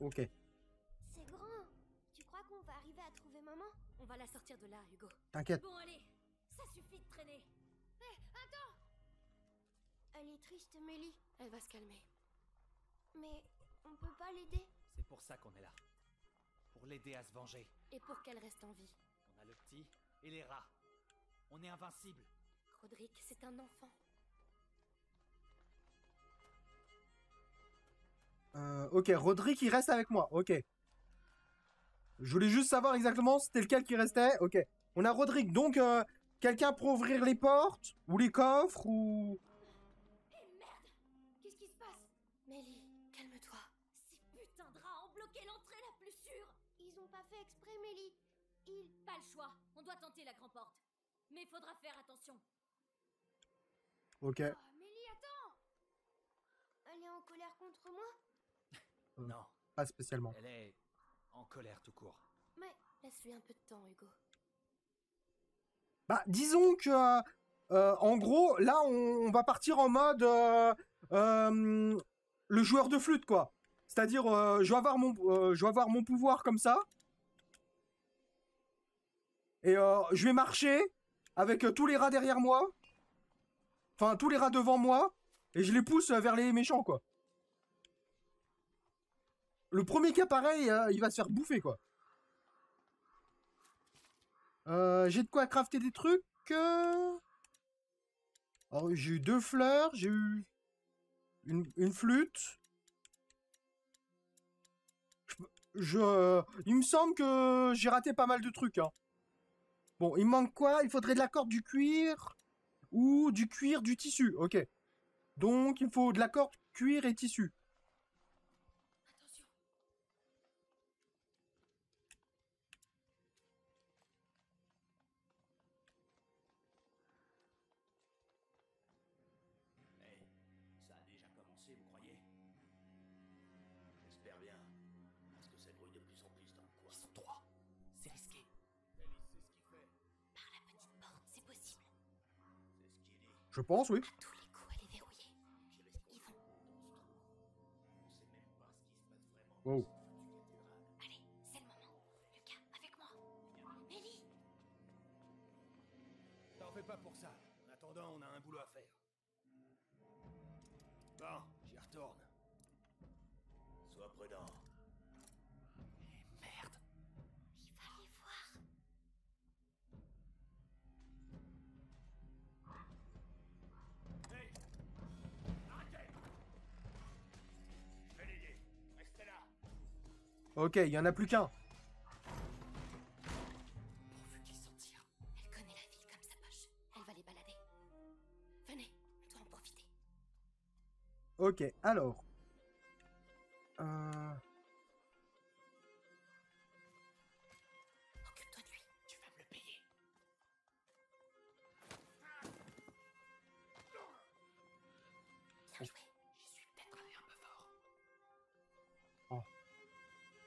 Ok. C'est grand. Tu crois qu'on va arriver à trouver maman? On va la sortir de là, Hugo. T'inquiète. Bon, allez, ça suffit de traîner. Elle est triste, Mélie. Elle va se calmer. Mais on peut pas l'aider? C'est pour ça qu'on est là. Pour l'aider à se venger. Et pour qu'elle reste en vie. On a le petit et les rats. On est invincible. Roderick, c'est un enfant. Euh, ok, Roderick, il reste avec moi. Ok. Je voulais juste savoir exactement c'était lequel qui restait. Ok. On a Roderick. Donc, euh, quelqu'un pour ouvrir les portes Ou les coffres Ou... Qu'est-ce qui se passe? Mélie, calme-toi. Ces putains de rats ont bloqué l'entrée la plus sûre. Ils ont pas fait exprès, Mélie. Ils... Pas le choix. On doit tenter la grande porte. Mais faudra faire attention. Ok. Oh, Mélie, attends Elle est en colère contre moi? Non, Pas spécialement. elle est en colère tout court. Mais Laisse-lui un peu de temps, Hugo. Bah, disons que... euh, en gros, là, on, on va partir en mode... euh, euh, le joueur de flûte, quoi. C'est-à-dire, euh, je, vais avoir mon, euh, je vais avoir mon pouvoir comme ça. Et euh, je vais marcher avec euh, tous les rats derrière moi. Enfin, tous les rats devant moi. Et je les pousse vers les méchants, quoi. Le premier cas pareil, euh, il va se faire bouffer, quoi. Euh, j'ai de quoi crafter des trucs. euh. Alors, j'ai eu deux fleurs, j'ai eu une, flûte. Je, il me semble que j'ai raté pas mal de trucs. Hein. Bon, il me manque quoi? Il faudrait de la corde, du cuir ou du cuir, du tissu. Ok. Donc, il faut de la corde, cuir et tissu. Oui. Ok, il y en a plus qu'un. Pourvu qu'ils s'en tirent. Elle connaît la ville comme sa poche. Elle va les balader. Venez, on doit en profiter. Ok, alors. Euh...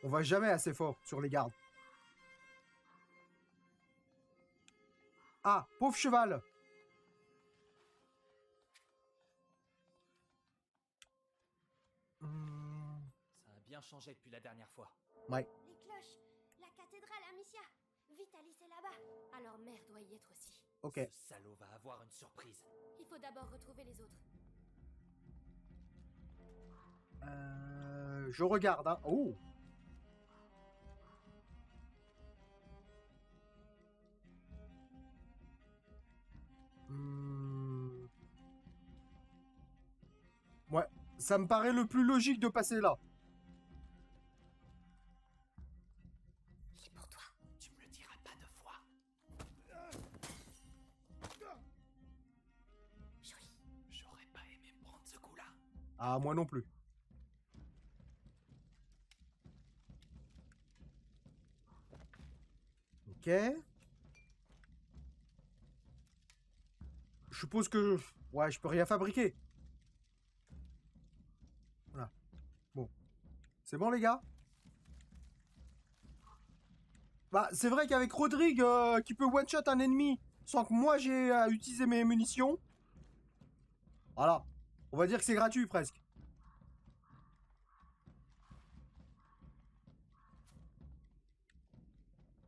On va jamais assez fort sur les gardes. Ah, pauvre cheval. Ça a bien changé depuis la dernière fois. ouais. les cloches La cathédrale, Amicia Vite, Alice est là-bas Alors mère doit y être aussi. Ok. Ce salaud va avoir une surprise. Il faut d'abord retrouver les autres. Euh, je regarde. Hein. Oh. Hmm. Ouais, ça me paraît le plus logique de passer là. Il est pour toi? Tu me le diras pas deux fois. Joli. J'aurais pas aimé prendre ce coup-là. Ah, moi non plus. Ok. je suppose que... Ouais, je peux rien fabriquer. Voilà. Bon. C'est bon, les gars? Bah, c'est vrai qu'avec Rodrigue, euh, qui peut one-shot un ennemi sans que moi j'ai à utiliser mes munitions... Voilà. On va dire que c'est gratuit, presque.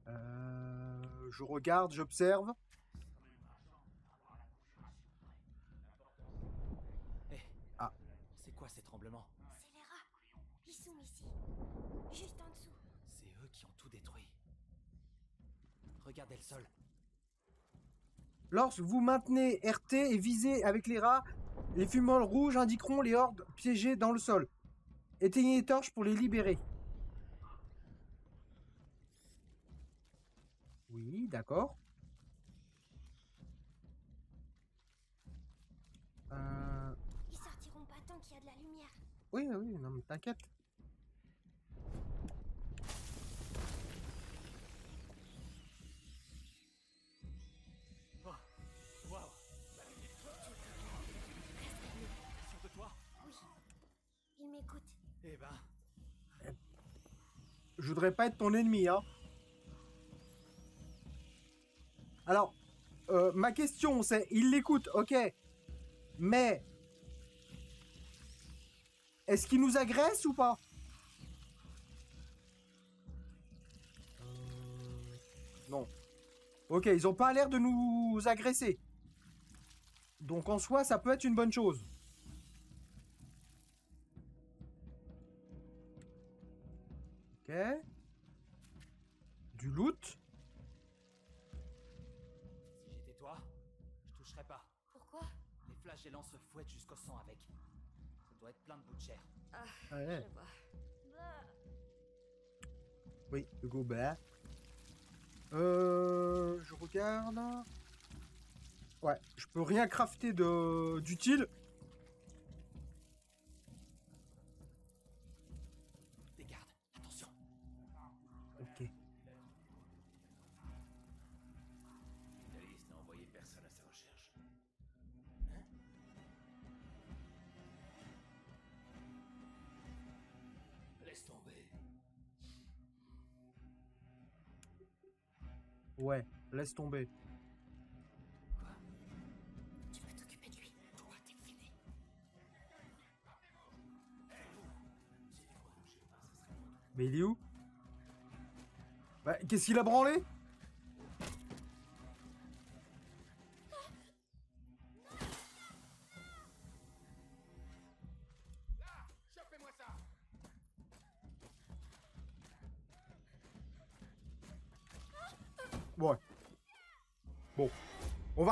Euh, je regarde, j'observe. Regardez le sol. Lorsque vous maintenez RT et visez avec les rats, les fumeurs rouges indiqueront les hordes piégées dans le sol. Éteignez les torches pour les libérer. Oui, d'accord. Euh, Ils sortiront pas tant qu'il y a de la lumière. Oui, oui, non mais t'inquiète. Eh ben, Je voudrais pas être ton ennemi, hein. Alors, euh, ma question c'est, il l'écoute, ok. Mais, est-ce qu'il nous agresse ou pas? Euh, Non. Ok, ils ont pas l'air de nous agresser. Donc en soi, ça peut être une bonne chose. Ok. Du loot. si j'étais toi, je toucherais pas. Pourquoi? Les flagellants se fouettent jusqu'au sang avec. Ça doit être plein de bouts de chair. Ah, Ouais. je vois. Bah, Oui, Hugo bah. Euh, je regarde. Ouais, je peux rien crafter de d'utile. Laisse tomber. Tu peux t'occuper de lui. Toi, t'es fini Mais il est où? Bah, qu'est-ce qu'il a branlé?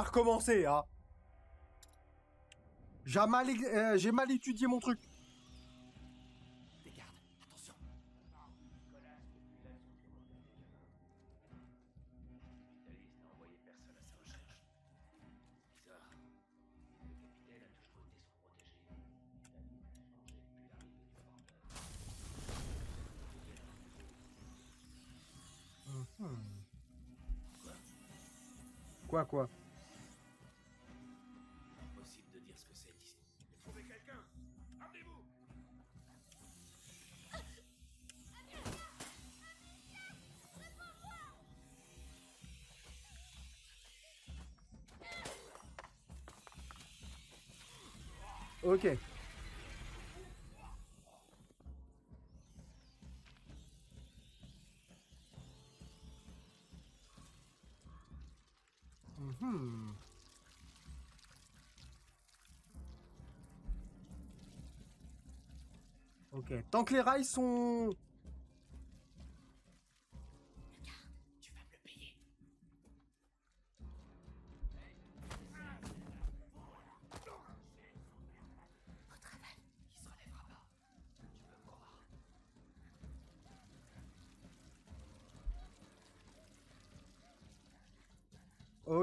Recommencer, hein. J'ai mal, euh, mal étudié mon truc. Des gardes, attention Alice n'a Ok. Mhm. Ok. Tant que les rails sont...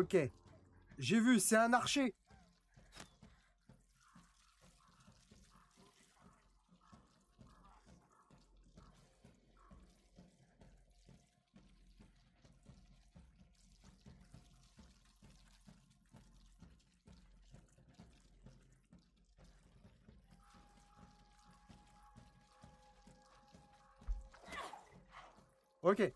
Ok. J'ai vu, c'est un archer. Ok.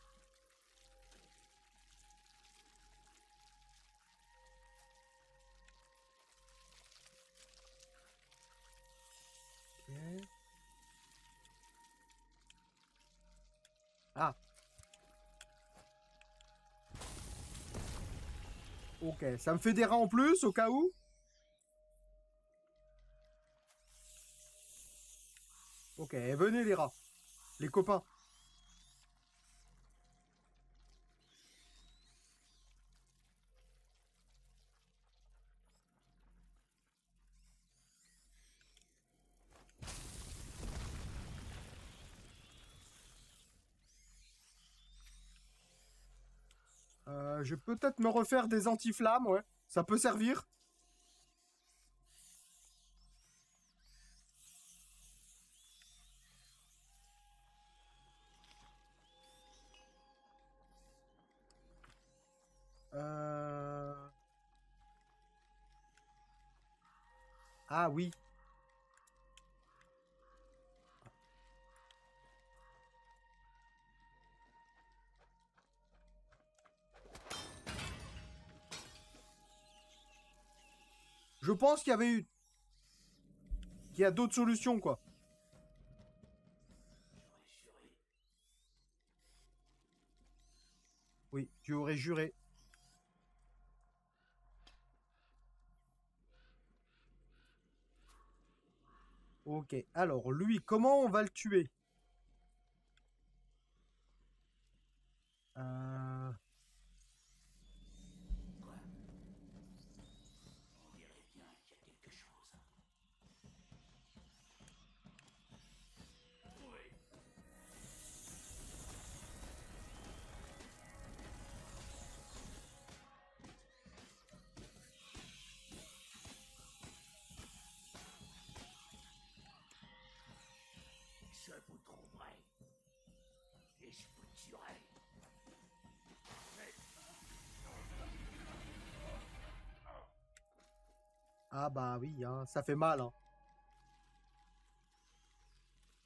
Ok, ça me fait des rats en plus au cas où. Ok, venez les rats. Les copains. Euh, je peux peut-être me refaire des anti-flammes, ouais. Ça peut servir. Euh... Ah oui. Pense qu'il y avait eu... qu'il y a d'autres solutions, quoi. Oui, tu aurais juré. Ok, alors lui, comment on va le tuer? Euh, Ah bah oui, hein, ça fait mal. Hein.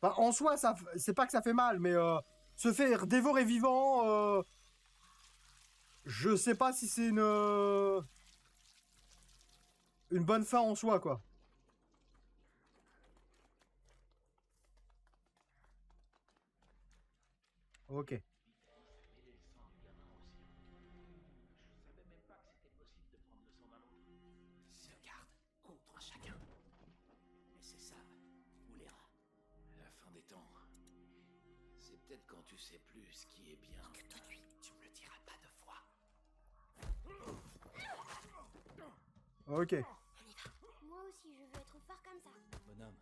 En soi, ça, c'est pas que ça fait mal, mais euh, se faire dévorer vivant, euh, je sais pas si c'est une euh, une bonne fin en soi, quoi. Ok. Ok. Moi aussi, je veux être fort comme ça. Bonhomme,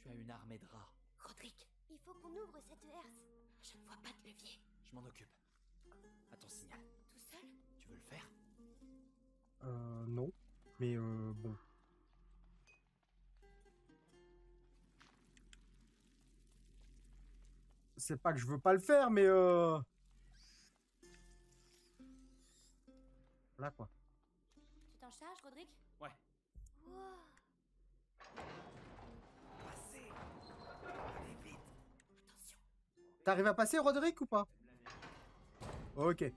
tu as une armée de rats. Roderick, Il faut qu'on ouvre cette herse. je ne vois pas de levier. Je m'en occupe. À ton signal. Tout seul? Tu veux le faire? Euh, non. Mais euh, bon. C'est pas que je veux pas le faire, mais euh... Voilà quoi. Charges, Roderick? Ouais. Wow. Attention. T'arrives à passer, Roderick, ou pas? Ok.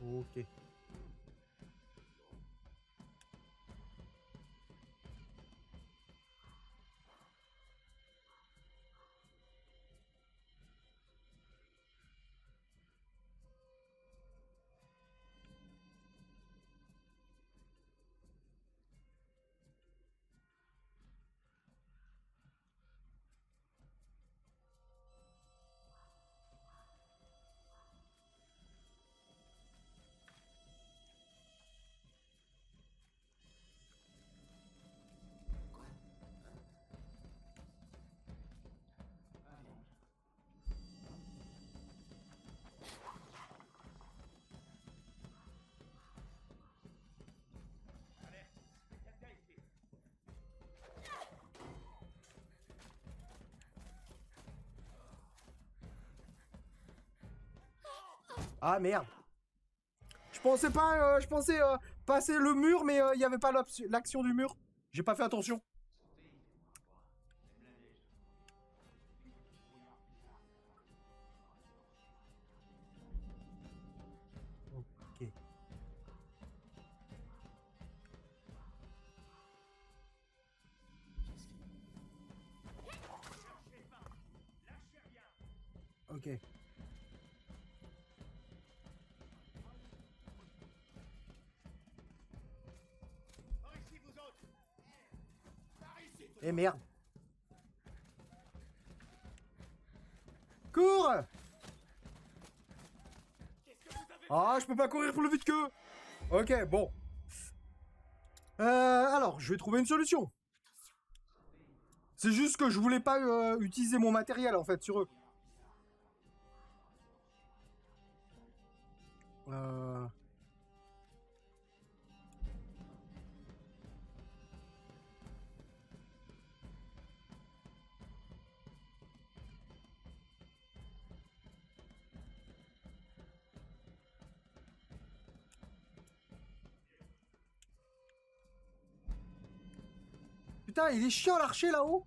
Ok. Ah merde. Je pensais pas, euh, euh, passer le mur, mais il n'y avait pas l'action du mur. J'ai pas fait attention. Eh merde. Cours Ah, je peux pas courir plus vite que. Ok, bon. Euh, alors, je vais trouver une solution. C'est juste que je voulais pas euh, utiliser mon matériel en fait sur eux. Putain, il est chiant l'archer là-haut.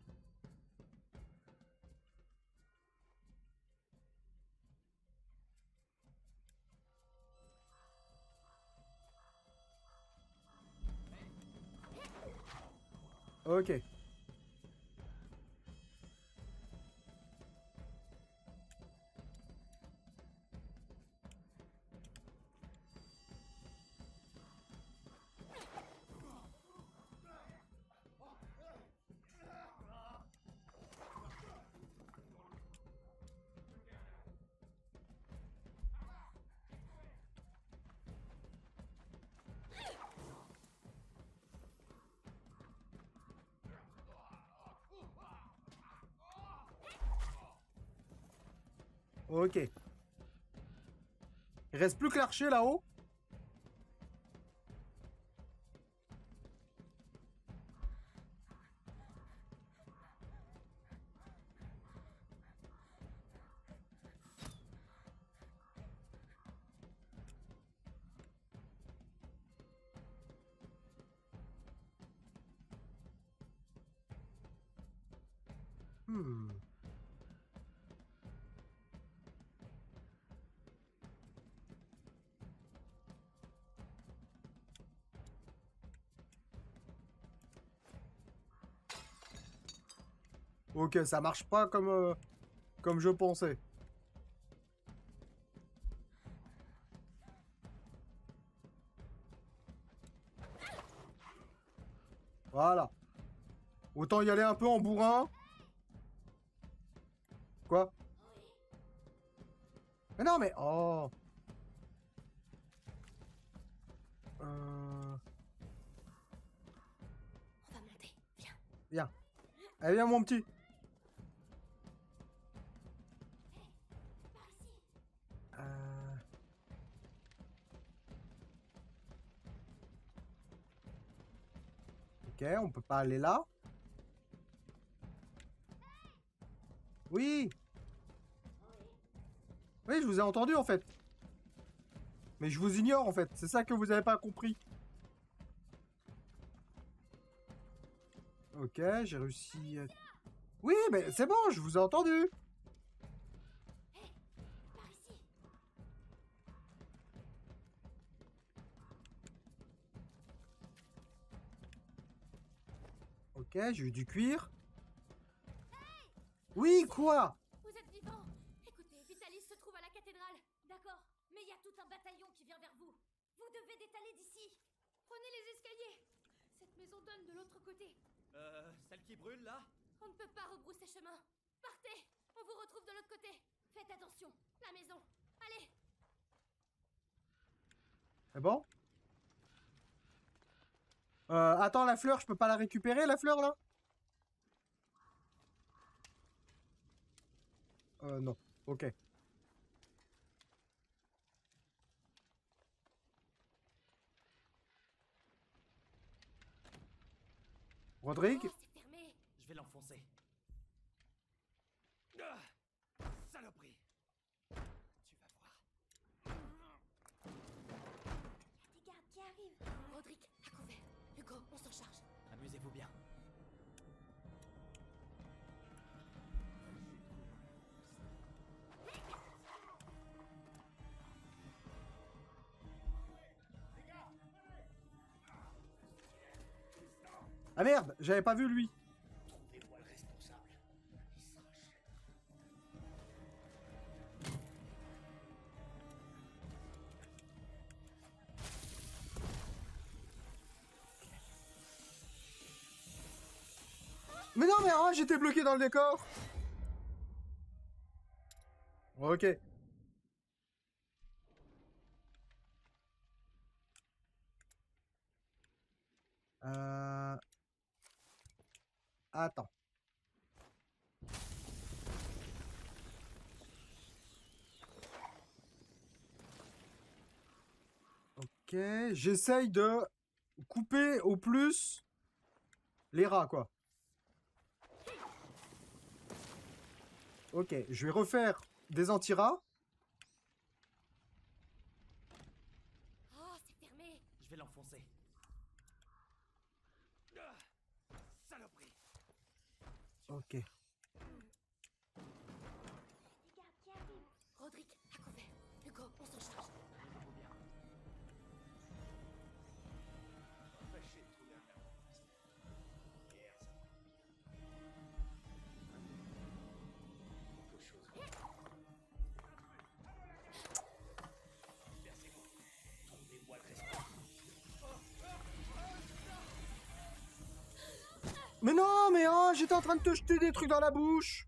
Ok. Ok. Il reste plus que l'archer là-haut. Ok, ça marche pas comme, euh, comme je pensais. Voilà. Autant y aller un peu en bourrin. Quoi? Mais non, mais... Oh Euh... On va monter. Viens. Viens. Allez, viens, mon petit. On peut pas aller là. Oui. Oui, je vous ai entendu en fait. Mais je vous ignore en fait. C'est ça que vous avez pas compris. Ok, j'ai réussi. Oui, mais c'est bon, je vous ai entendu. Ok, j'ai eu du cuir. Oui, quoi? Vous êtes vivant Écoutez, Vitalis se trouve à la cathédrale. D'accord, mais il y a tout un bataillon qui vient vers vous. Vous devez détaler d'ici. Prenez les escaliers. Cette maison donne de l'autre côté. Euh, celle qui brûle là? On ne peut pas rebrousser chemin. Partez On vous retrouve de l'autre côté. Faites attention. La maison. Allez C'est bon? Euh, Attends, la fleur, je peux pas la récupérer, la fleur, là? Euh, non. Ok. Rodrigue? Ah, merde, j'avais pas vu lui. Mais non, mais ah, j'étais bloqué dans le décor Ok. Euh, Attends. Ok, j'essaye de couper au plus les rats, quoi. Ok, je vais refaire des anti-rats. Oh, c'est fermé. Je vais l'enfoncer. Ah, Saloperie Ok. Non, mais oh, j'étais en train de te jeter des trucs dans la bouche.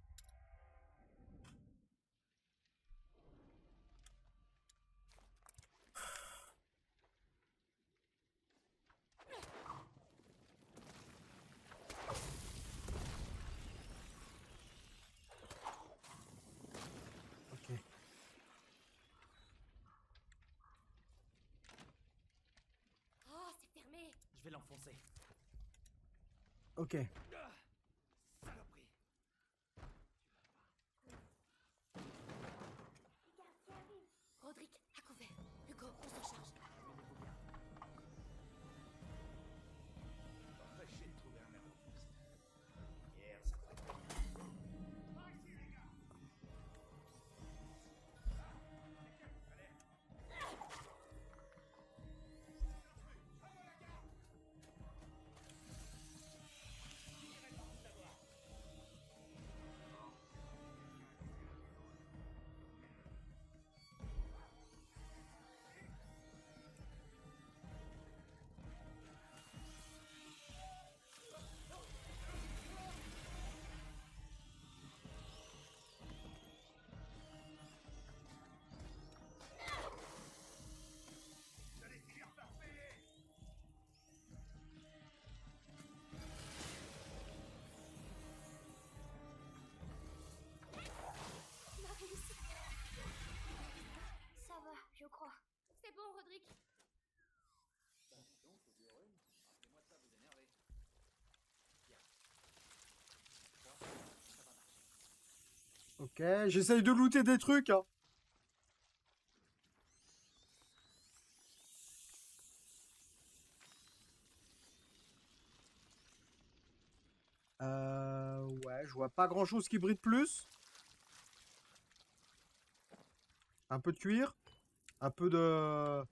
Ok. Oh, c'est fermé. Je vais l'enfoncer. Ok. Ok, j'essaye de looter des trucs. hein. Euh, ouais, je vois pas grand chose qui brille plus. Un peu de cuir. Un peu de...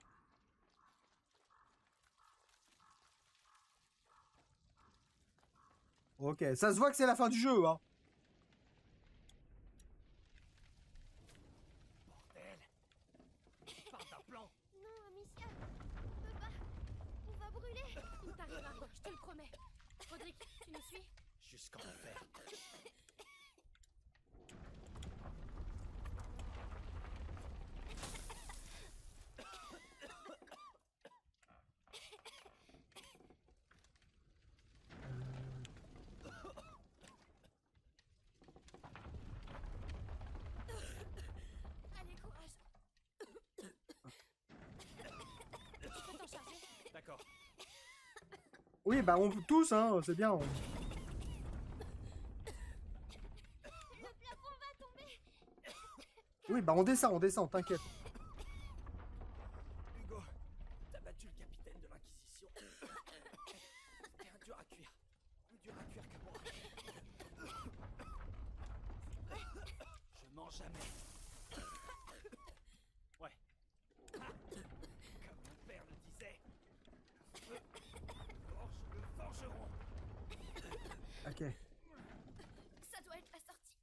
Ok, ça se voit que c'est la fin du jeu, hein. Bordel Parle d'un plan Non, Amicia, on peut pas. On va brûler. On t'arrivera, je te le promets. Jusqu'en. Allez, courage. Tu peux t'en charger D'accord. Oui, bah on tous, hein, c'est bien. on-. Oui, bah on descend, on descend, t'inquiète. Hugo, t'as battu le capitaine de l'Inquisition. T'es un dur à cuire. Plus dur à cuire que moi. Je mens jamais. Ouais. Comme mon père le disait. Le feu forge le forgeron. Ok. Ça doit être la sortie.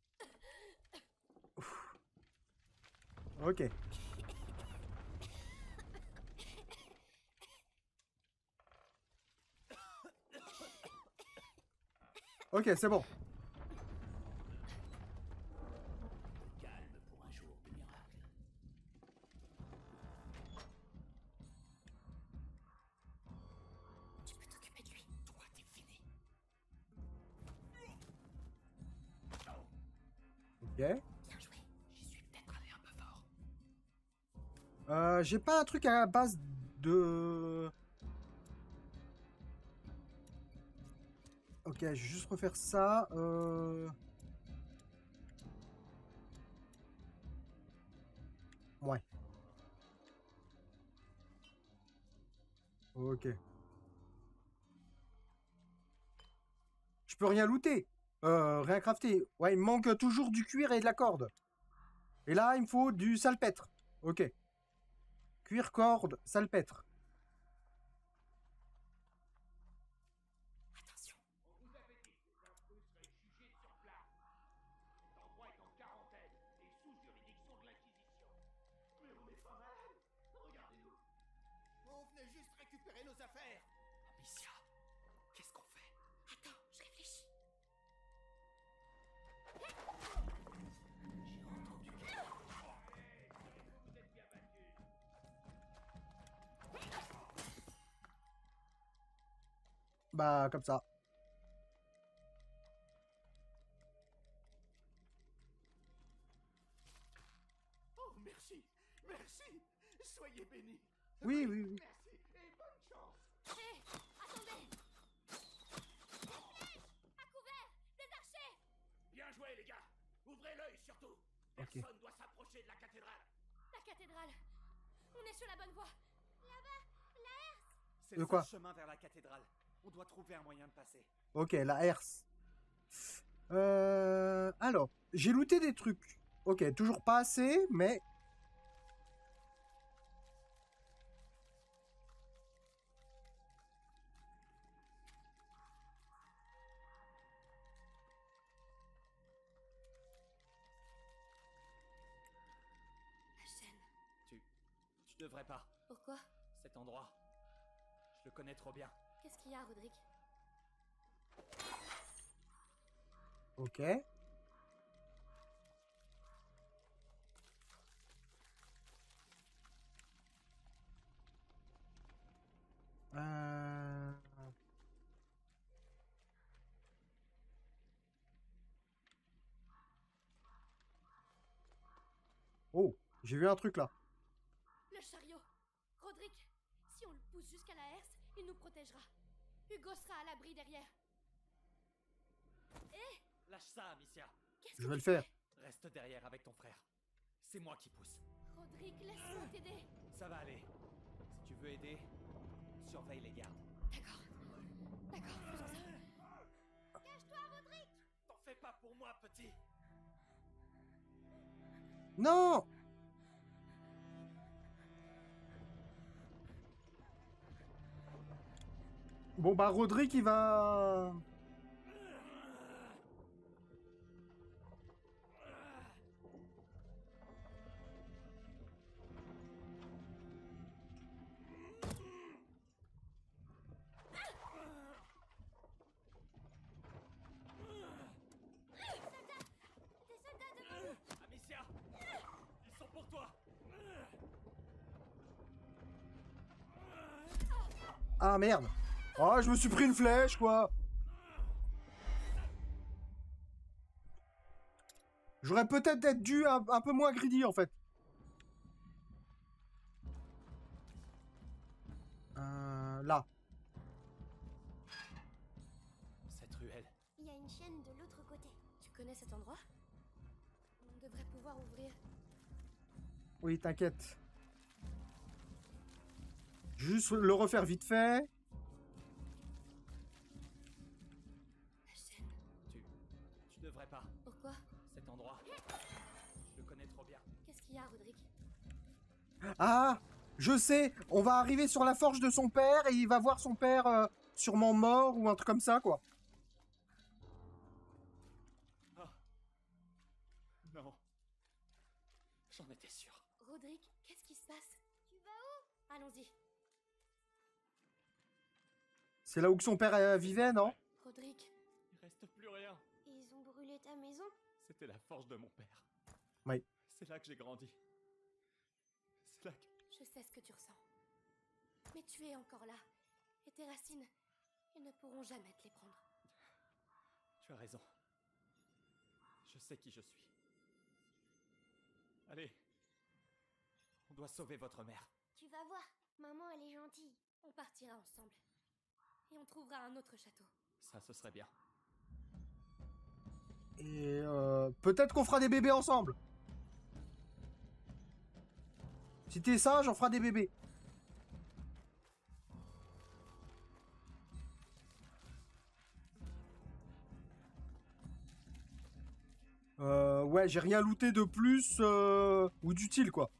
Ok. Ok, c'est bon. Calme pour un jour de miracle. Tu peux t'occuper de lui. Toi, t'es fini. Ok. Euh, J'ai pas un truc à base de... Ok, je vais juste refaire ça. Euh... Ouais. Ok. Je peux rien looter. Euh, rien crafter. Ouais, il me manque toujours du cuir et de la corde. Et là, il me faut du salpêtre. Ok. Cuir, corde, salpêtre. Bah, comme ça. Oh, merci. Merci. Soyez bénis. Oui, oui, oui. Merci et bonne chance. Hé Attendez Des flèches À couvert Des archers Bien joué, les gars. Ouvrez l'œil surtout. Personne doit s'approcher de la cathédrale. La cathédrale On est sur la bonne voie Là-bas La herse C'est le seul chemin vers la cathédrale. On doit trouver un moyen de passer. Ok, la herse. Euh, alors, j'ai looté des trucs. Ok, toujours pas assez, mais... Tu. Tu devrais pas. Pourquoi? Cet endroit. Je le connais trop bien. Qu'est-ce qu'il y a, Roderick? Ok. Euh... Oh, j'ai vu un truc là. Le chariot Roderick Si on le pousse jusqu'à la herse, il nous protégera. Hugo sera à l'abri derrière. Lâche ça, Amicia. Qu'est-ce Je que vais le faire. Reste derrière avec ton frère. C'est moi qui pousse. Roderick, laisse-moi t'aider Ça va aller. Si tu veux aider, surveille les gardes. D'accord. D'accord, faisons ça. Cache-toi, Roderick T'en fais pas pour moi, petit. Non Bon bah Roderick il va... Des soldats Ah Oh je me suis pris une flèche quoi J'aurais peut-être être dû un, un peu moins greedy en fait. Euh, là. Cette ruelle. Il y a une chaîne de l'autre côté. Tu connais cet endroit? On devrait pouvoir ouvrir. Oui, t'inquiète. Juste le refaire vite fait. Ah, je sais, on va arriver sur la forge de son père et il va voir son père euh, sûrement mort ou un truc comme ça, quoi. Ah. Non. J'en étais sûr. Roderick, qu'est-ce qui se passe? Tu vas où? Allons-y. C'est là où que son père euh, vivait, non? Roderick, Il reste plus ta maison? C'était la forge de mon père. Oui. C'est là que j'ai grandi. Je sais ce que tu ressens. Mais tu es encore là. Et tes racines, ils ne pourront jamais te les prendre. Tu as raison. Je sais qui je suis. Allez. On doit sauver votre mère. Tu vas voir, maman, elle est gentille. On partira ensemble. Et on trouvera un autre château. Ça, ce serait bien. Et euh, peut-être qu'on fera des bébés ensemble. Si t'es sage, on fera des bébés. Euh, ouais, j'ai rien looté de plus euh, ou d'utile, quoi.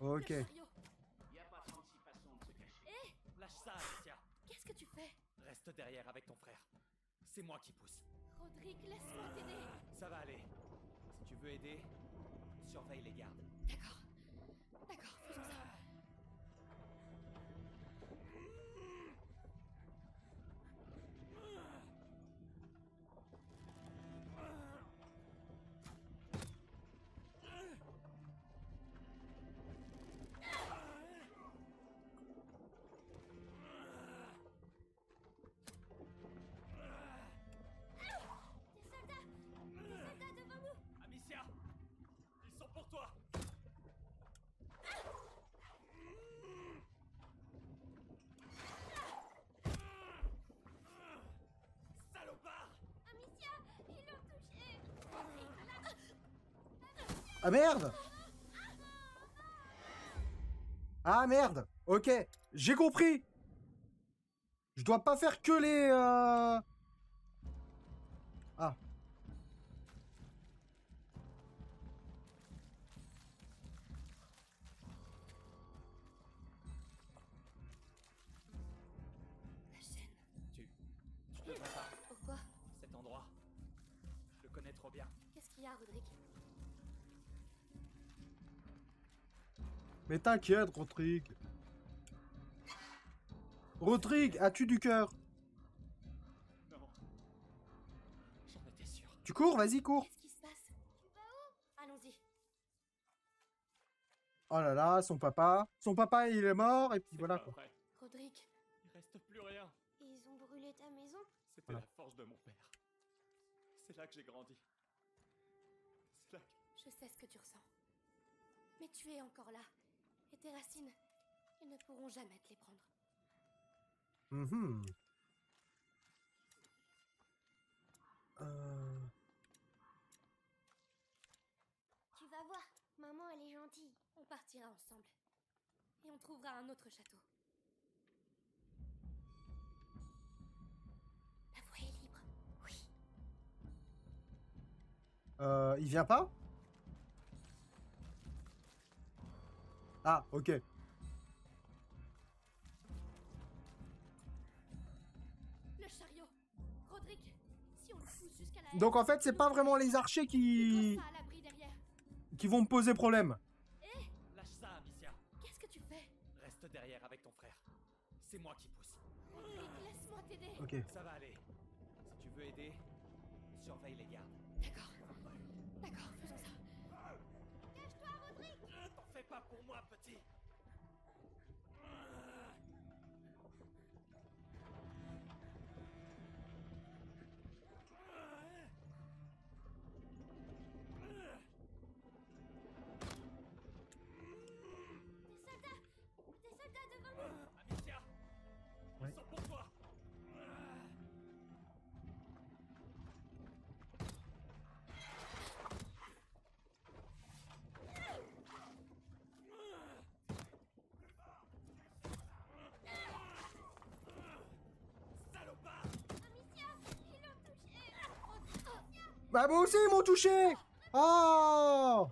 Ok. Le chariot Y a pas 36 façons de se cacher. Lâche ça, Alicia. Qu'est-ce que tu fais? Reste derrière avec ton frère. C'est moi qui pousse. Rodrigue, laisse-moi t'aider. Ça va aller. Si tu veux aider, surveille les gardes. D'accord. D'accord, Ah merde. Ah merde. Ok, j'ai compris. Je dois pas faire que les... euh, Mais t'inquiète, Rodrigue. Rodrigue, as-tu du cœur? Non. J'en étais sûr. Tu cours Vas-y, cours Qu'est-ce qui se passe? Tu vas où Allons-y. Oh là là, son papa. Son papa, il est mort, et puis voilà quoi. vrai. Rodrigue, Il reste plus rien. ils ont brûlé ta maison? C'était Voilà. la forge de mon père. C'est là que j'ai grandi. C'est là que... Je sais ce que tu ressens. Mais tu es encore là. Tes racines, ils ne pourront jamais te les prendre. Euh, Tu vas voir, maman, elle est gentille. On partira ensemble. Et on trouvera un autre château. La voie est libre. Oui. euh, il vient pas? Ah, ok. Le chariot. Rodrigue, si on le pousse jusqu'à la Donc en fait, c'est pas vraiment les archers qui... qui vont me poser problème. Lâche ça, Amicia. Qu'est-ce que tu fais? Reste derrière avec ton frère. C'est moi qui pousse. Rodrigue, laisse-moi t'aider. Ok. Ça va aller. Bah moi aussi, ils m'ont touché Oh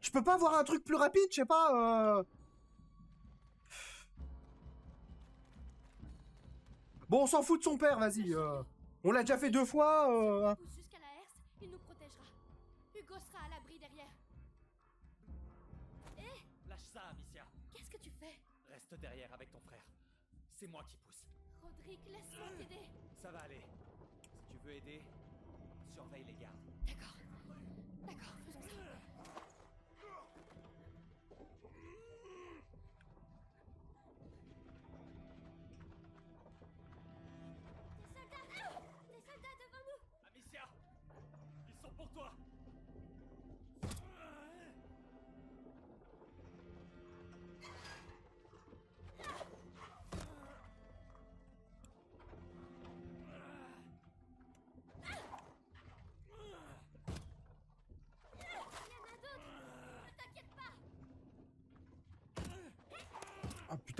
Je peux pas avoir un truc plus rapide, je sais pas. euh. Bon, on s'en fout de son père, vas-y. euh. On l'a déjà fait deux fois. euh, hein. Pousse jusqu'à la herse, il nous protégera. Hugo sera à l'abri derrière. Lâche ça, Amicia. Qu'est-ce que tu fais? Reste derrière avec ton frère. C'est moi qui pousse. Roderick, laisse-moi t'aider. Ça va aller. Si tu veux aider, surveille les gardes. D'accord. D'accord, faisons ça.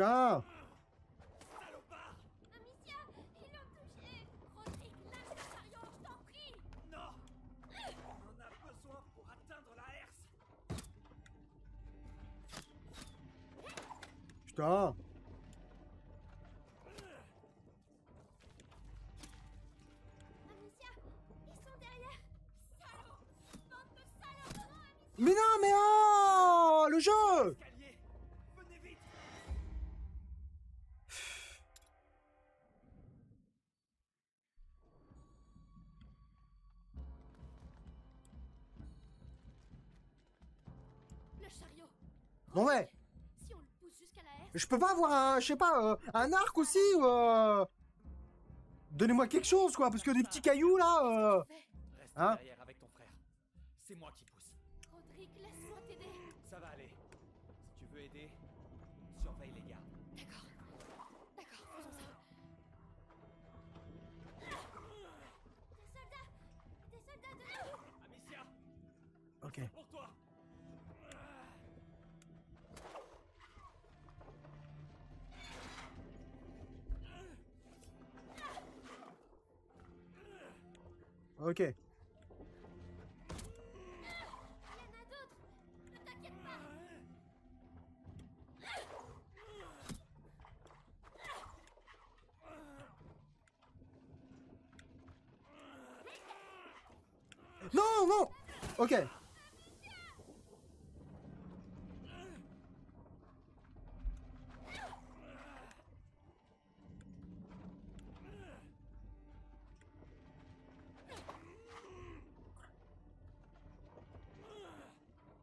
Non, Amicia Mais non, mais oh Le jeu Bon ouais Si on le pousse jusqu'à la herse, Je peux pas avoir un, je sais pas, euh, un arc aussi ou... euh, Donnez-moi quelque chose, quoi, parce que des petits cailloux, là... euh, Hein. C'est moi qui pousse. Pas Non, non Ok.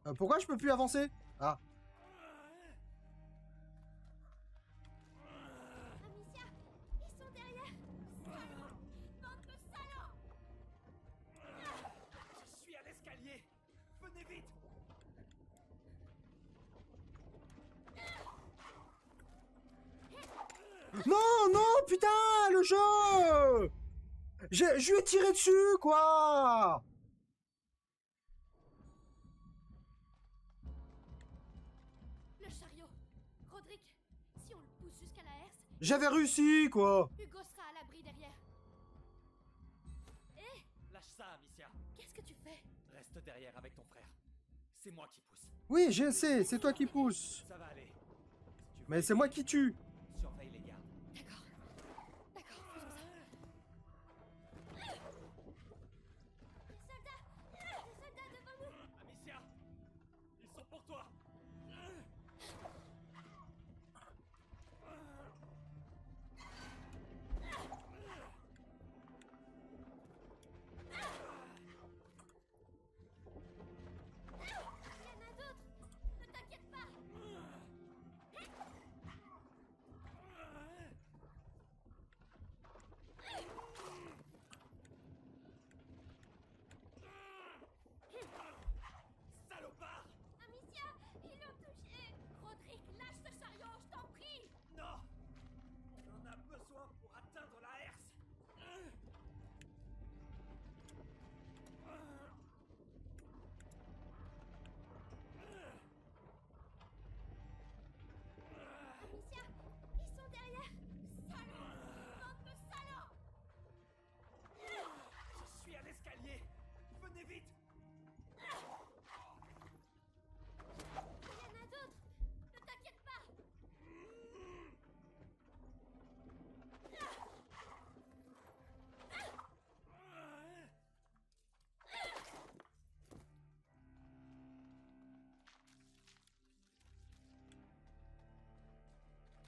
Euh, pourquoi je peux plus avancer? Ah. Je Non, non, putain, le jeu! J'ai- Je lui ai tiré dessus, quoi J'avais réussi, quoi Hugo sera à l'abri derrière. Lâche ça, Amicia Qu'est-ce que tu fais? Reste derrière avec ton frère. C'est moi qui pousse. Oui, je sais, c'est toi qui pousse. Ça va aller. Si Mais c'est moi qui tue.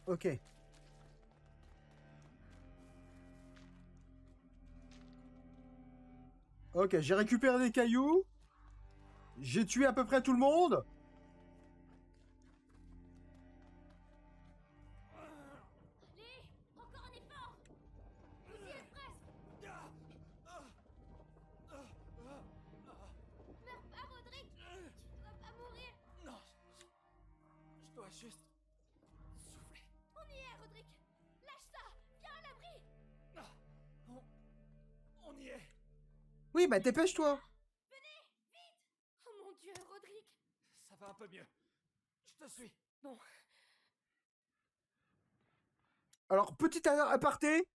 Ok. Ok, j'ai récupéré des cailloux. J'ai tué à peu près tout le monde. Bah dépêche-toi. Oh mon dieu, Roderick Ça va un peu mieux. Je te suis. Bon, Alors, petit aparté,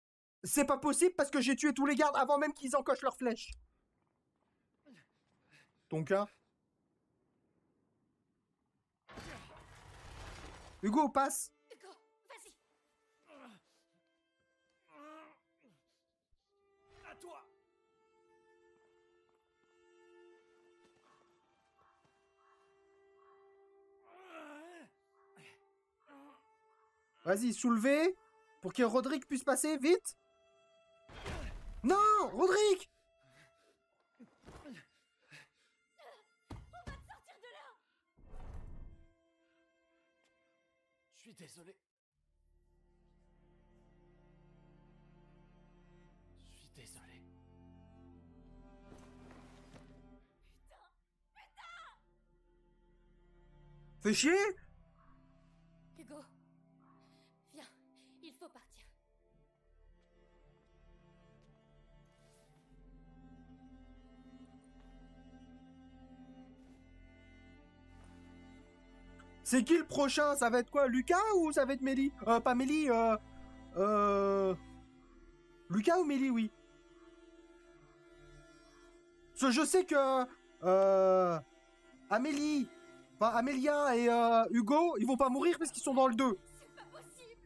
c'est pas possible parce que j'ai tué tous les gardes avant même qu'ils encochent leurs flèches. Donc, hein. Hugo, passe. Vas-y, soulevez pour que Roderick puisse passer vite. Non, Roderick Sortir de là Je suis désolé. Je suis désolé. Fais chier C'est qui le prochain? Ça va être quoi Lucas ou ça va être Mélie? Euh, pas Mélie, euh... Euh... Lucas ou Mélie, oui. Parce que je sais que... Euh... Amélie... Enfin, Amélia et euh, Hugo, ils vont pas mourir parce qu'ils sont dans le 2. C'est pas possible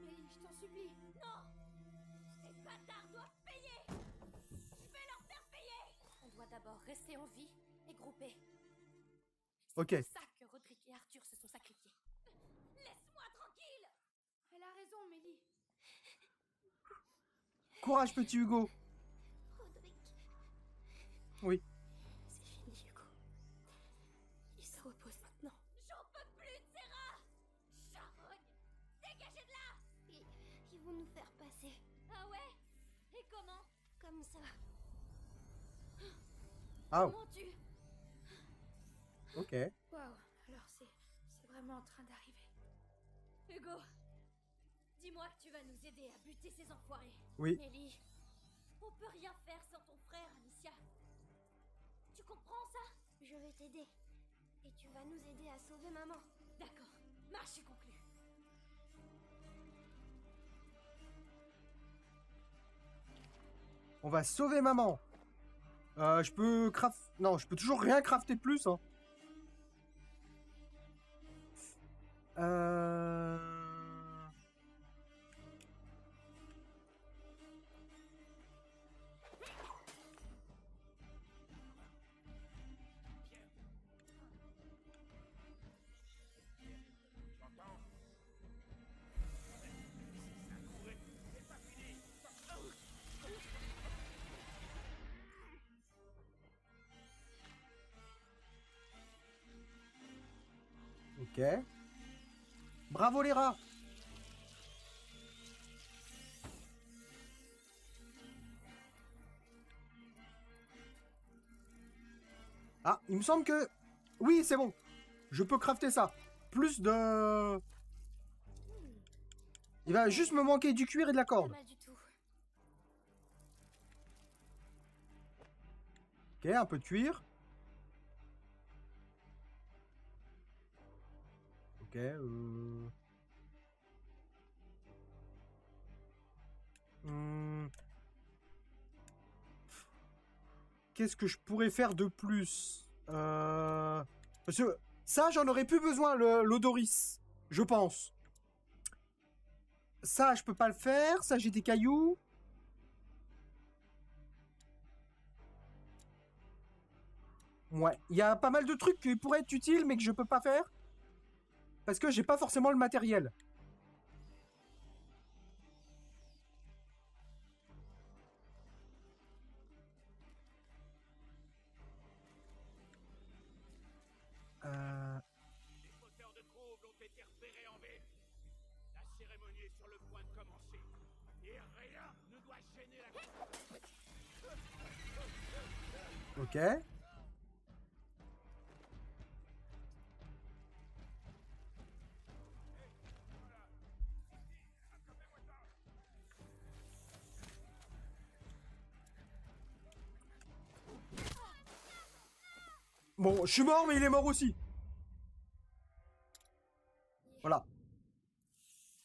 Mélie, je t'en supplie. Non Ces bâtards doivent payer Je vais leur faire payer On doit d'abord rester en vie et grouper. Ok. Ça que Roderick et Arthur se sont sacrifiés. Laisse-moi tranquille Elle a raison, Mélie. Courage, petit Hugo. Roderick. Oui. C'est fini, Hugo. Il se repose maintenant. J'en peux plus de Charogne Dégagez de là Ils, ils vont nous faire passer. Ah ouais Et comment Comme ça. Ah, Comment tu... ok. Waouh, alors c'est c'est vraiment en train d'arriver. Hugo Dis-moi que tu vas nous aider à buter ces enfoirés. Oui. Mélie, On peut rien faire sans ton frère, Amicia. Tu comprends ça? Je vais t'aider. Et tu vas nous aider à sauver maman. D'accord. Marche est conclue. On va sauver maman. Euh, je peux craft... Non, je peux toujours rien crafter de plus. Hein. Euh... Ok. Bravo les rats Ah, il me semble que... Oui, c'est bon. Je peux crafter ça. Plus de... Il va juste me manquer du cuir et de la corde. Ok, un peu de cuir. Euh... Hmm. Qu'est-ce que je pourrais faire de plus Euh, ça, j'en aurais plus besoin, l'odoris. Je pense. Ça, je peux pas le faire. Ça, j'ai des cailloux. Ouais, il y a pas mal de trucs qui pourraient être utiles, mais que je peux pas faire parce que j'ai pas forcément le matériel. Euh... Les fauteurs de troubles ont été repérés en ville. La cérémonie est sur le point de commencer. Et rien ne doit gêner la... Ok. Bon, je suis mort, mais il est mort aussi. Voilà.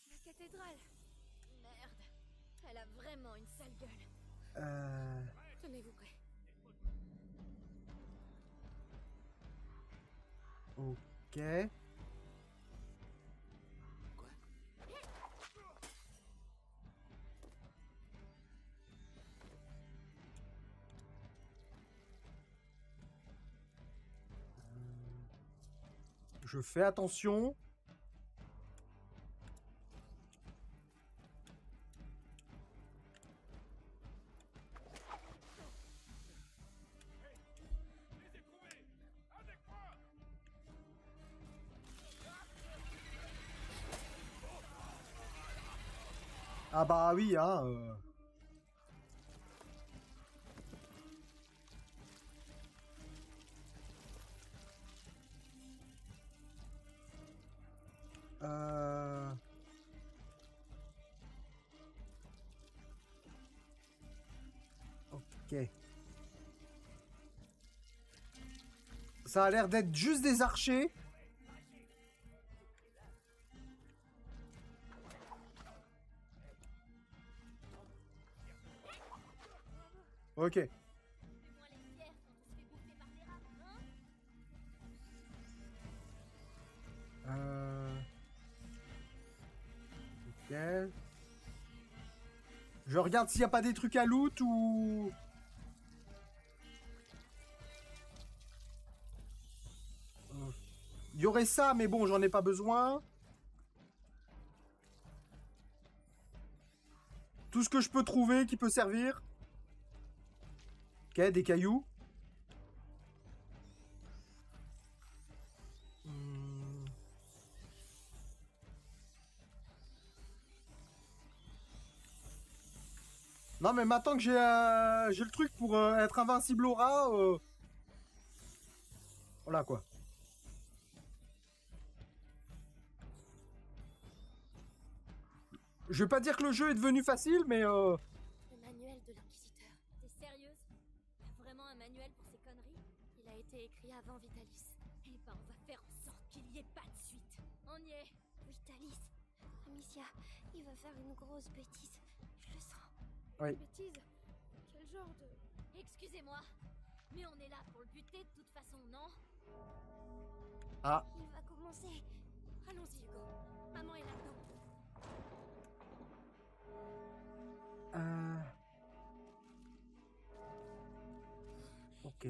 La cathédrale. Merde. Elle a vraiment une sale gueule. Euh... Tenez-vous prêts. Ok. Je fais attention. Ah bah oui, hein. Euh... Ça a l'air d'être juste des archers. Ok. Euh... Je regarde s'il n'y a pas des trucs à loot ou... Il y aurait ça, mais bon, j'en ai pas besoin. Tout ce que je peux trouver qui peut servir. Ok, des cailloux. Hmm. Non mais maintenant que j'ai euh, le truc pour euh, être invincible au rat, euh, voilà quoi. Je vais pas dire que le jeu est devenu facile, mais euh, Le manuel de l'inquisiteur. T'es sérieuse? T'as vraiment un manuel pour ces conneries? Il a été écrit avant Vitalis. Eh ben, on va faire en sorte qu'il y ait pas de suite. On y est. Vitalis. Amicia, il va faire une grosse bêtise. Je le sens. Oui. Bêtise? Quel genre de... Excusez-moi, mais on est là pour le buter de toute façon, non? Ah, Il va commencer. Allons-y, Hugo. Maman est là-dedans. Euh... ok.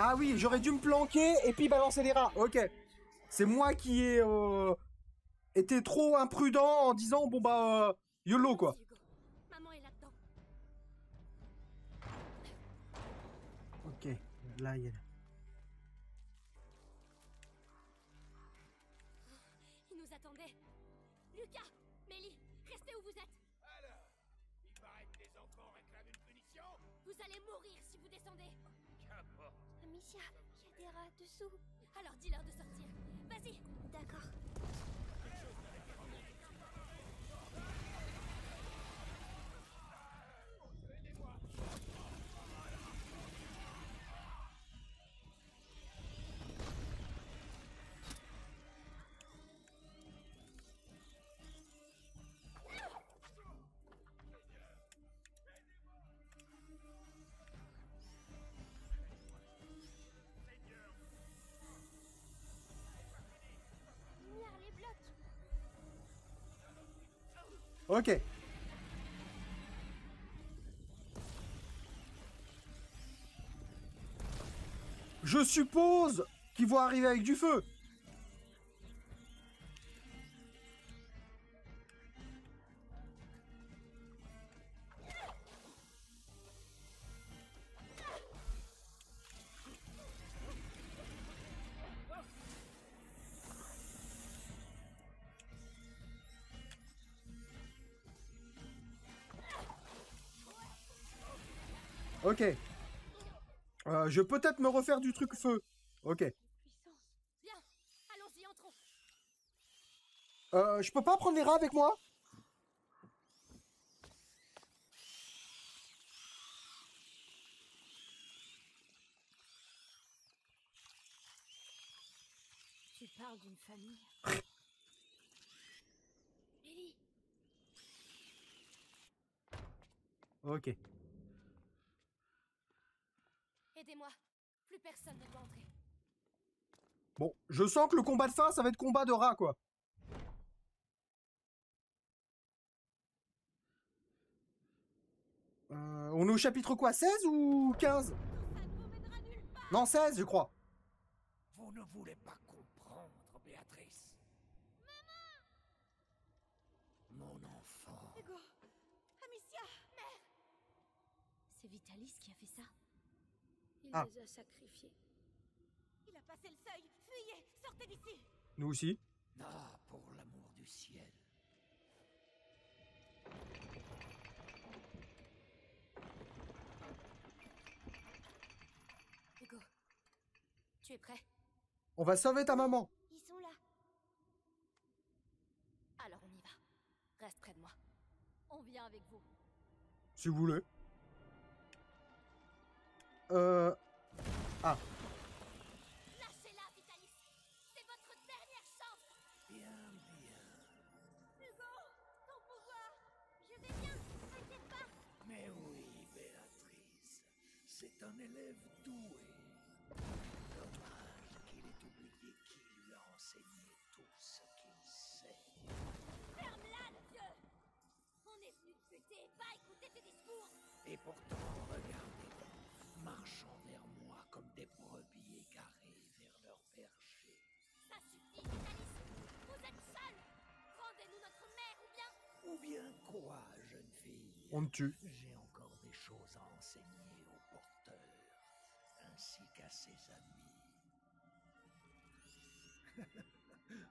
Ah oui, j'aurais dû me planquer et puis balancer les rats. Ok. C'est moi qui ai euh, été trop imprudent en disant bon bah euh, YOLO quoi. Hugo. Maman est là-dedans. Ok, là il y a... Alors dis-leur de sortir. Vas-y D'accord. Ok. Je suppose qu'ils vont arriver avec du feu. Ok. Euh, je peux peut-être me refaire du truc feu. Ok. Euh, je peux pas prendre les rats avec moi? Tu parles d'une famille? Ellie, Ok. Plus personne ne doit entrer. Bon, je sens que le combat de fin, ça va être combat de rats, quoi. Euh, on est au chapitre quoi 16 ou 15 Non, 16, je crois. Vous ne voulez pas comprendre, Béatrice. Mon enfant. Hugo Amicia Mère C'est Vitalis qui a fait ça Il Ah. les a sacrifiés. Il a passé le seuil Fuyez Sortez d'ici Nous aussi. Ah, pour l'amour du ciel. Hugo, tu es prêt? On va sauver ta maman. Ils sont là. Alors on y va. Reste près de moi. On vient avec vous. Si vous voulez. Euh... Ah. Lâchez-la, Vitalis C'est votre dernière chance Bien, bien. Hugo Ton pouvoir Je vais bien, t'inquiète pas Mais oui, Béatrice. C'est un élève doué. Dommage qu'il ait oublié qui lui a enseigné tout ce qu'il sait. Ferme-la, le vieux On est venu te buter, pas écouter tes discours Et pourtant, marchant vers moi comme des brebis égarées vers leur berger. Ça suffit, Vitalis Vous êtes seul Rendez-nous notre mère ou bien Ou bien quoi, jeune fille? On me tue. J'ai encore des choses à enseigner au porteur, ainsi qu'à ses amis.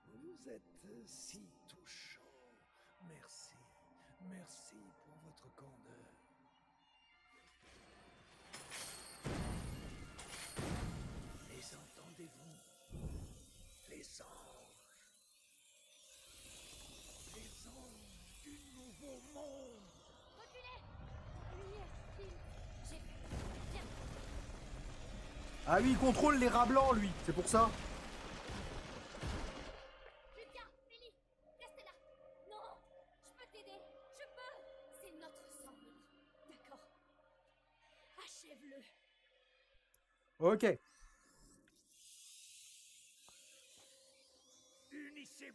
Vous êtes si touchant. Merci, merci pour votre candeur. Entendez-vous Les anges. Les anges du nouveau monde. Reculez Lumière. J'ai. Viens. Ah oui, il contrôle les rats blancs, lui. C'est pour ça. Lucas Ellie Restez là Non Je peux t'aider Je peux C'est notre sang, Ellie. D'accord. Achève-le. Ok.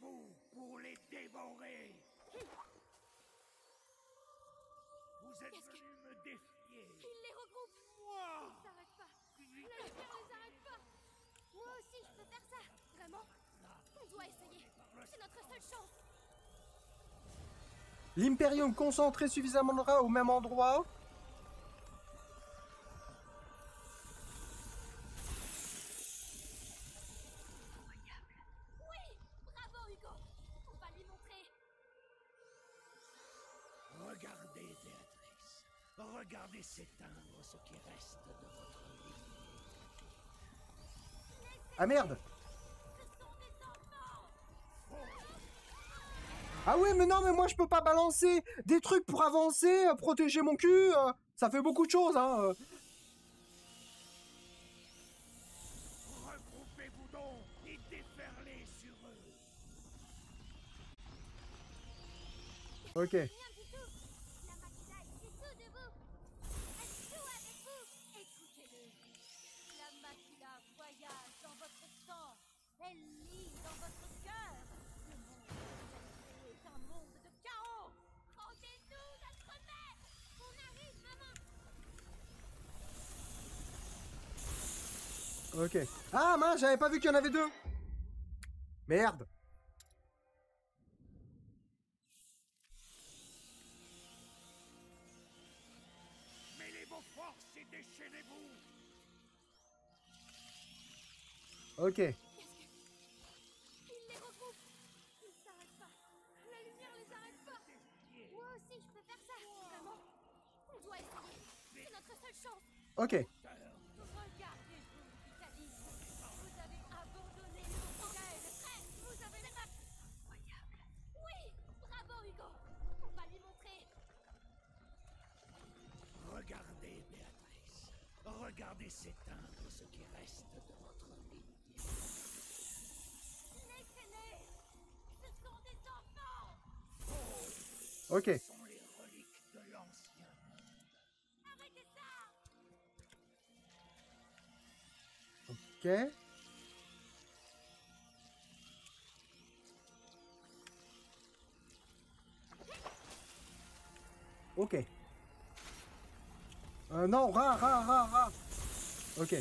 Unissez-vous pour les dévorer. Vous êtes Qu'est-ce que- venus me défier. Il les regroupe Moi Ils s'arrêtent pas La lumière les arrête pas Moi aussi, je peux faire ça Vraiment On doit essayer. C'est notre seule chance. L'Imperium concentré suffisamment de rats au même endroit. S'éteindre ce qui reste de votre vie. Ah merde Ah ouais, mais non, mais moi je peux pas balancer des trucs pour avancer, euh, protéger mon cul. euh, ça fait beaucoup de choses, hein. euh. Regroupez-vous donc et déferlez sur eux. Ok. Ok. Ah mince, j'avais pas vu qu'il y en avait deux. Merde. Mêlez vos forces et déchaînez-vous Ok. Il les regroupe. Ils s'arrêtent pas. La lumière les arrête pas. Moi aussi, je peux faire ça. Vraiment On doit essayer. C'est notre seule chance. Ok. Regardez, Béatrice. Regardez s'éteindre ce qui reste de votre ligne. Laissez-les. Ce sont des enfants. Ok. Ce sont les reliques de l'ancien monde. Arrêtez ça. Ok. Ok. Euh, non, ra, ra, ra, ra. Ok.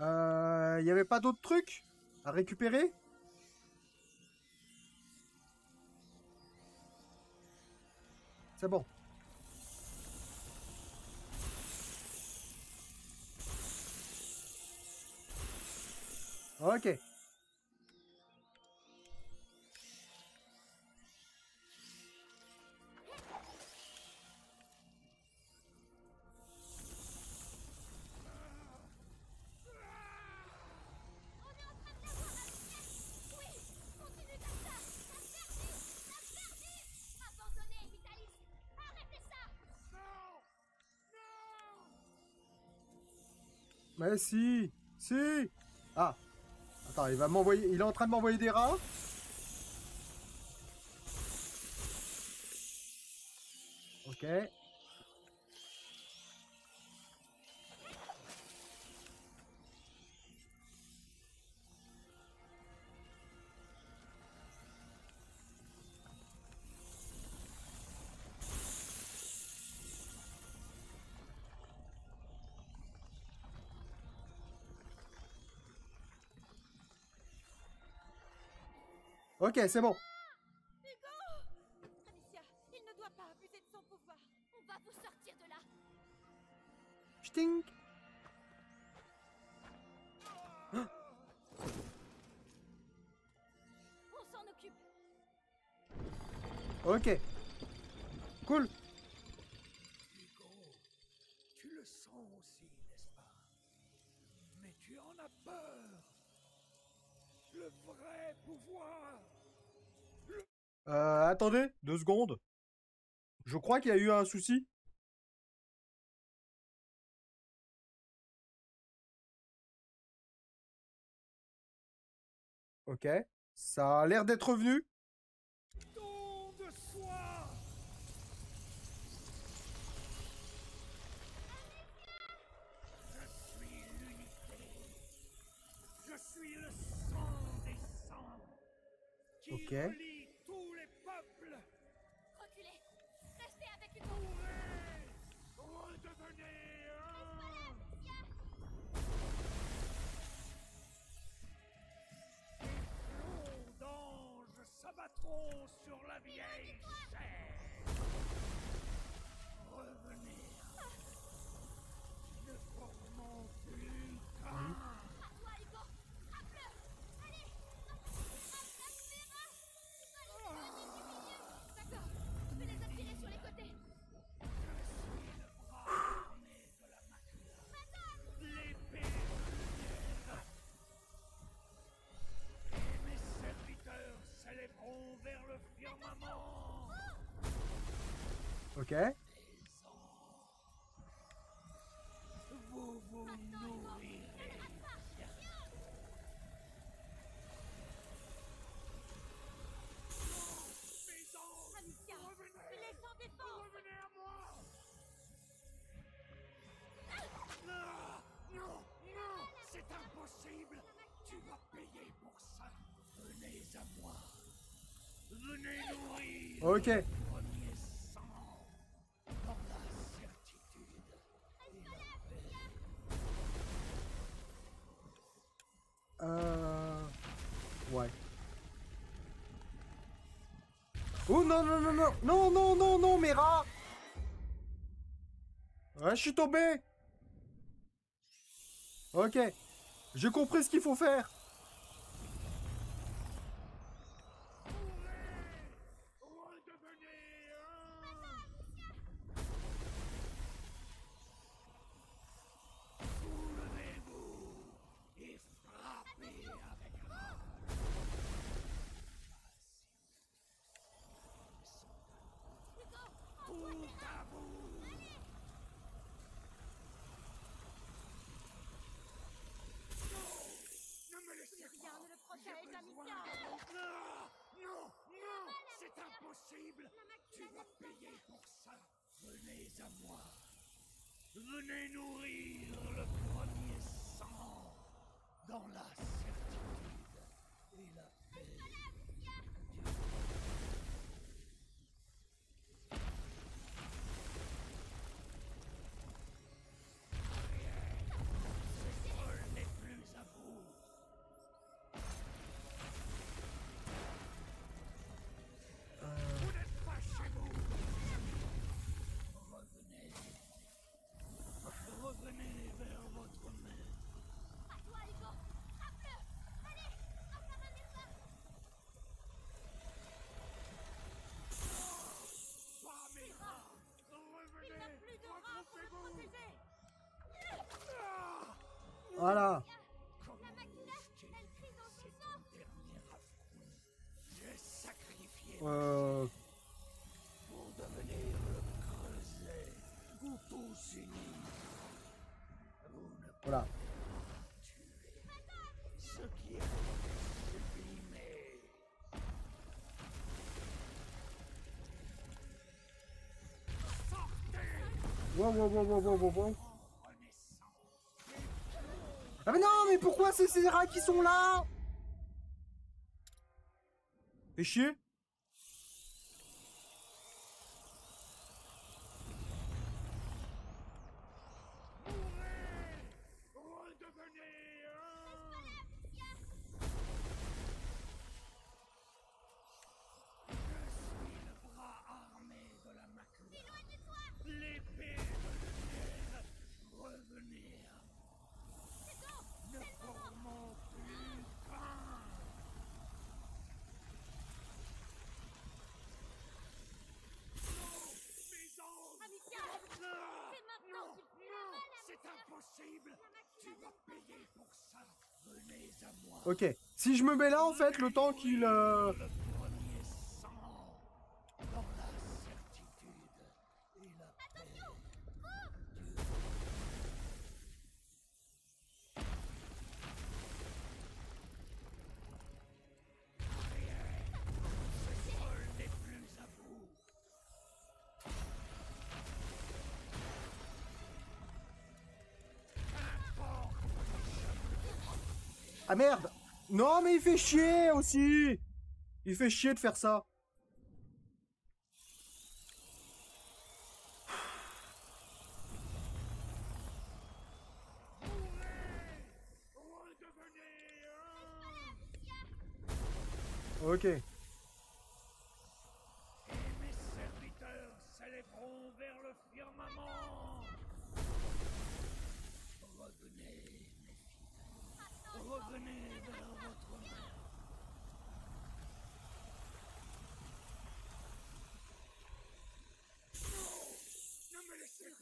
Euh, y avait pas d'autres trucs à récupérer? C'est bon. Ça. Mais si, si. Ah. Attends, il va m'envoyer. Il est en train de m'envoyer des rats. Ok. Ok, c'est bon. Alicia, il ne doit pas abuser de son pouvoir. On va vous sortir de là. Stink. On s'en occupe. Ok. Cool. Hugo, tu le sens aussi, n'est-ce pas? Mais tu en as peur. Le vrai pouvoir. Euh, attendez, deux secondes. Je crois qu'il y a eu un souci. Ok. Ça a l'air d'être revenu. Don de soi. Je suis l'unité. Je suis le sang des sangs. Qui Ok. Sur Ok? Vous vous Non Non C'est impossible Tu vas payer pour ça Venez à moi. Venez nourrir. non, non, non, non, non, non, rats ah, je suis tombé. Ok, j'ai compris ce qu'il faut faire. Venez nourrir le premier sang dans la Voilà. Wow, wow, wow, wow, wow, wow, Ah mais non, mais pourquoi c'est ces rats qui sont là? Fais chier. Ok. Si je me mets là, en fait, le temps qu'il... Euh, merde. Non mais il fait chier aussi. Il fait chier de faire ça. Ok.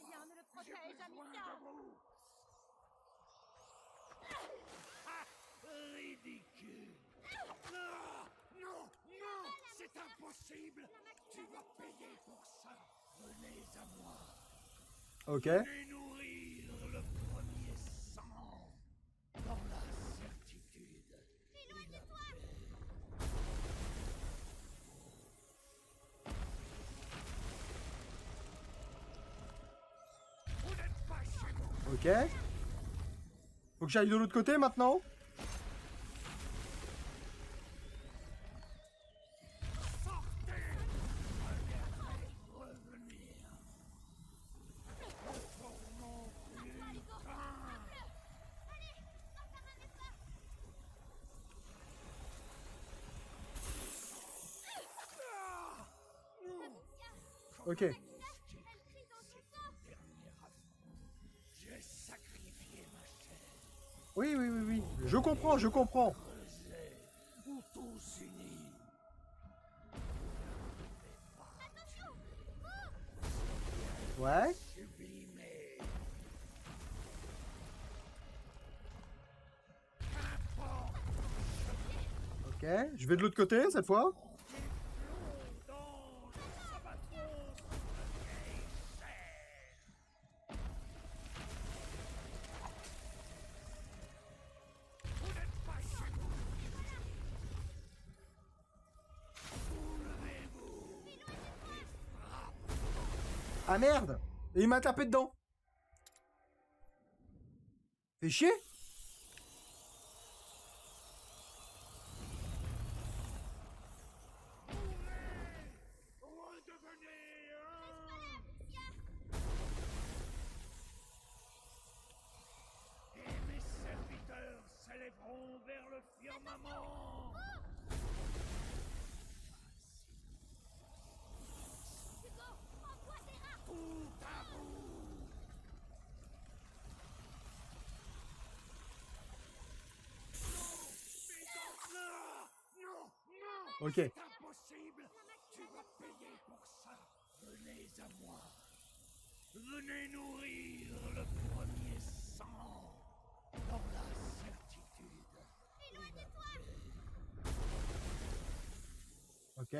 Rien ne le protège, Amicia. Ah, ridicule. Ah Non Non C'est impossible. Tu vas payer pour ça. Venez à moi. Ok. Venez nous Ok. Faut que j'aille de l'autre côté maintenant Ok. Oui, oui, oui, oui. Je comprends, je comprends. Ouais. Ok. Je vais de l'autre côté cette fois. Merde Et il m'a tapé dedans. Fais chier Redevenez un. Et mes serviteurs s'élèveront vers le firmament. Hugo, envoie des rats Tout à bout. Non, non, non. Ok. C'est impossible. Tu vas payer pour ça. Venez à moi. Venez nourrir le premier sang. Dans la certitude. Ok.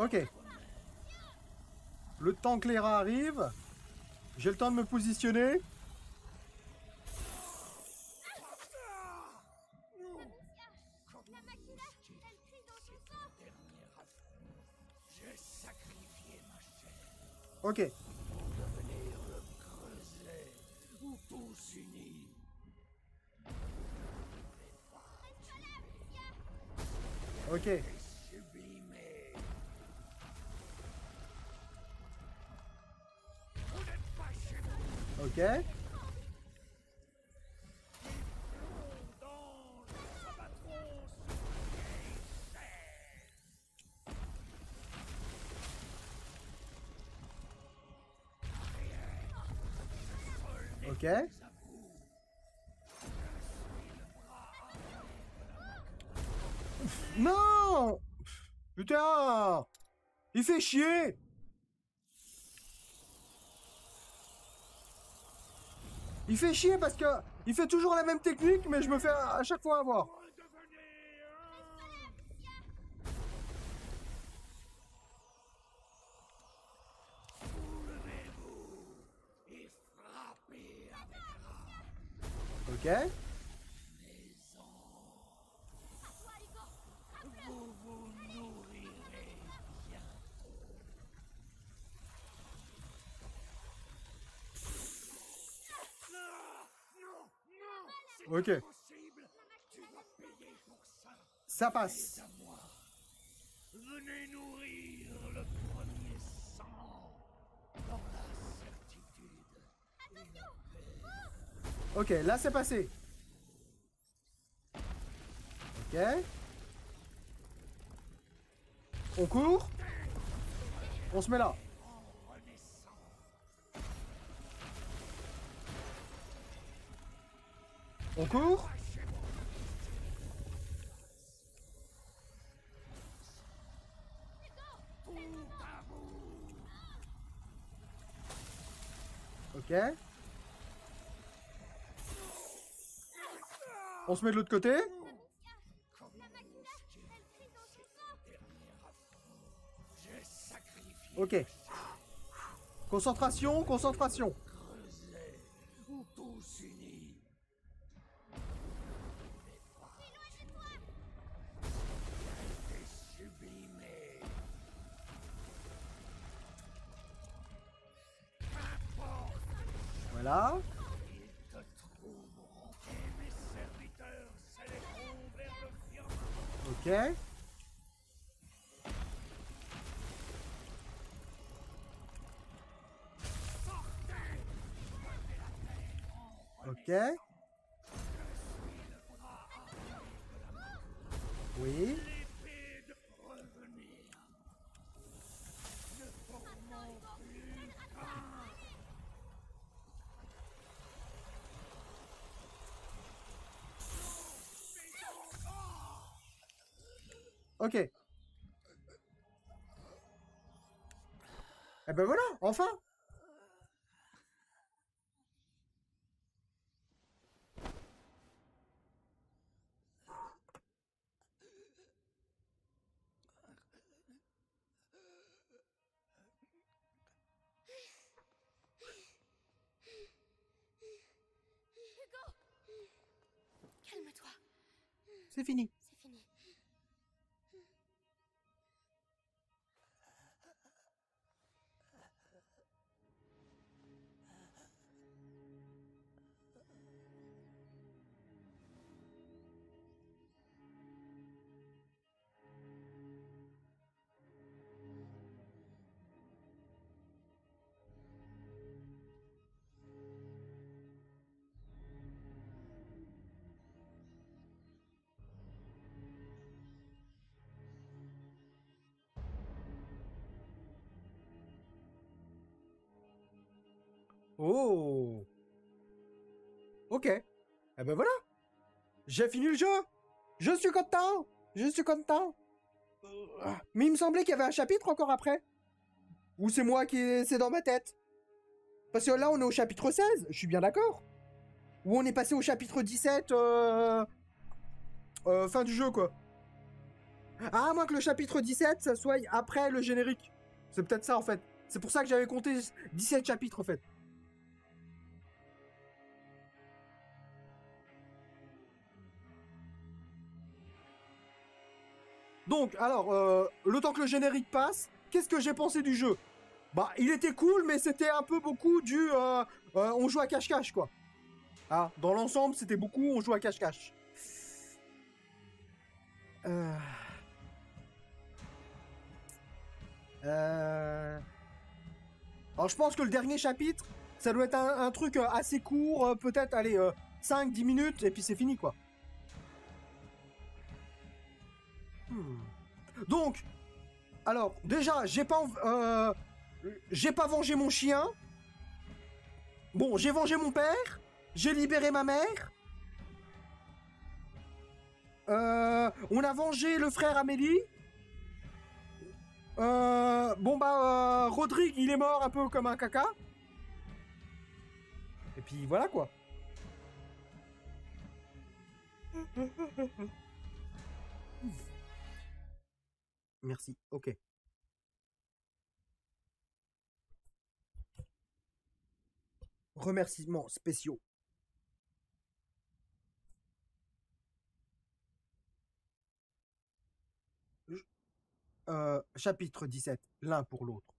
Ok. Le temps que les rats arrivent, j'ai le temps de me positionner. Non. Putain. Il fait chier. Il fait chier parce que il fait toujours la même technique, mais je me fais à chaque fois avoir. Redevenez un. Soulevez-vous et frappez avec rage. Ok. Vous vous nourrirez bientôt. Non, non, non, Ok. ça. Ça passe. à moi. Venez nourrir le premier sang dans la certitude. Ok, là c'est passé. Ok. On court. On se met là. On court. Ok. On se met de l'autre côté. Ok. Concentration, concentration. Voilà. Okay. Okay. Oui. Ok. Eh ben voilà, enfin Calme-toi, C'est fini. Oh Ok. Eh ben voilà J'ai fini le jeu Je suis content Je suis content Mais il me semblait qu'il y avait un chapitre encore après. Ou c'est moi qui... C'est dans ma tête. Parce que là, on est au chapitre 16, je suis bien d'accord. Ou on est passé au chapitre 17, euh... euh, fin du jeu, quoi. Ah, à moins que le chapitre 17, ça soit après le générique. C'est peut-être ça, en fait. C'est pour ça que j'avais compté 17 chapitres, en fait. Donc, alors, euh, le temps que le générique passe, qu'est-ce que j'ai pensé du jeu? Bah, il était cool, mais c'était un peu beaucoup du... euh, euh, on joue à cache-cache, quoi. Ah, dans l'ensemble, c'était beaucoup, on joue à cache-cache. Euh... Alors, je pense que le dernier chapitre, ça doit être un, un truc assez court, peut-être, allez, 5-10 minutes, et puis c'est fini, quoi. Donc, alors, déjà, j'ai pas, euh, j'ai pas vengé mon chien. Bon, j'ai vengé mon père. J'ai libéré ma mère. Euh, on a vengé le frère Amélie. Euh, bon bah, euh, Rodrigue, il est mort un peu comme un caca. Et puis voilà quoi. Merci, ok. Remerciements spéciaux. Euh, chapitre 17, l'un pour l'autre.